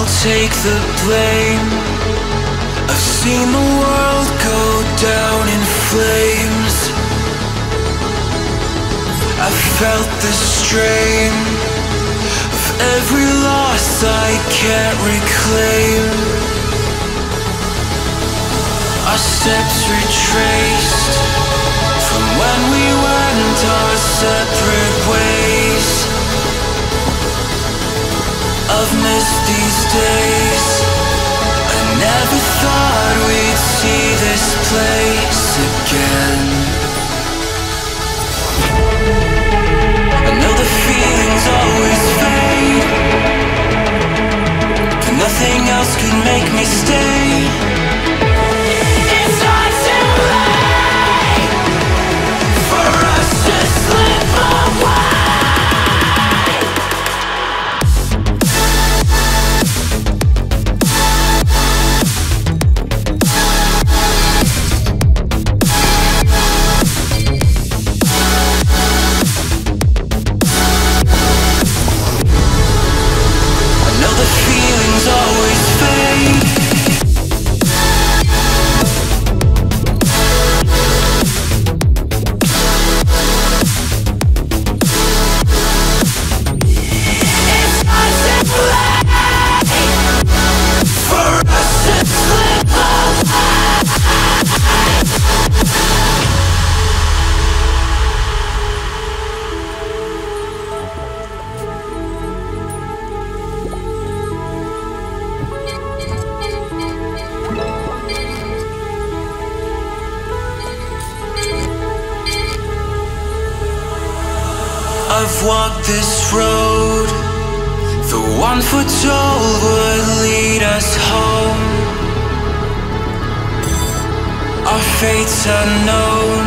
I'll take the blame. I've seen the world go down in flames. I've felt the strain of every loss I can't reclaim. Our steps retraced from when we went our separate I've missed these days. I never thought we'd see this place again. I know the feelings always fade, but nothing else could make me stay. I've walked this road. The one foot foretold would lead us home. Our fate's unknown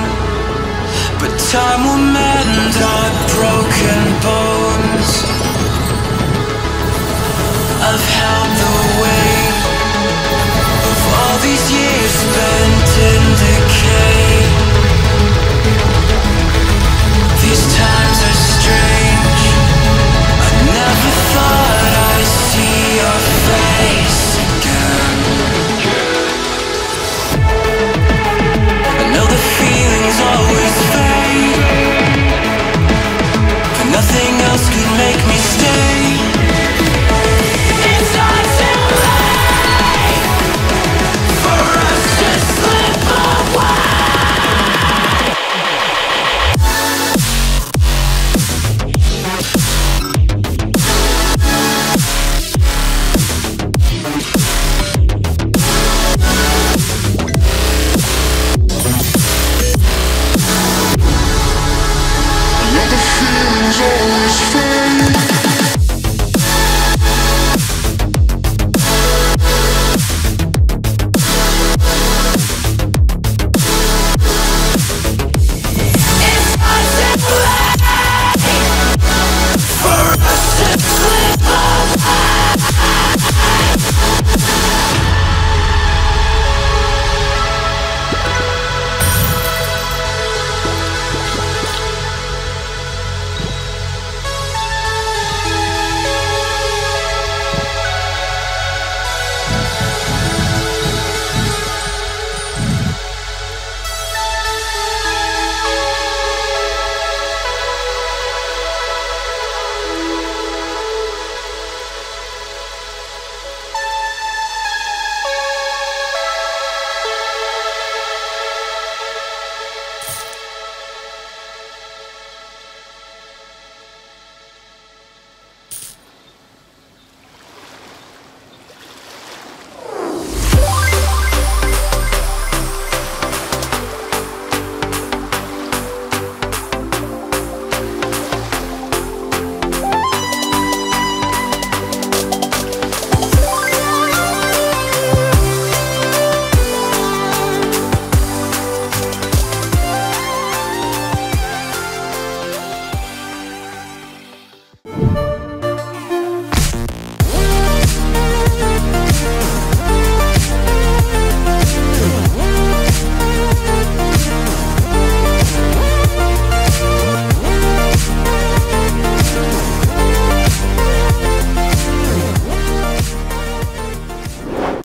But time will mend our broken